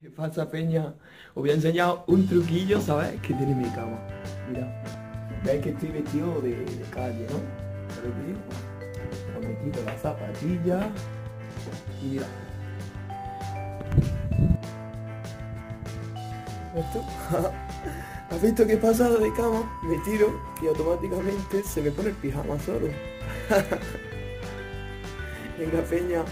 ¿Qué pasa, Peña? Os voy a enseñar un truquillo, ¿sabes? Que tiene mi cama. Mira, veis que estoy vestido de, de calle, ¿no? ¿Sabes qué digo? Pues me quito la zapatilla y mira. ¿Esto? ¿Has visto que he pasado de cama? Me tiro y automáticamente se me pone el pijama solo. Venga, Peña.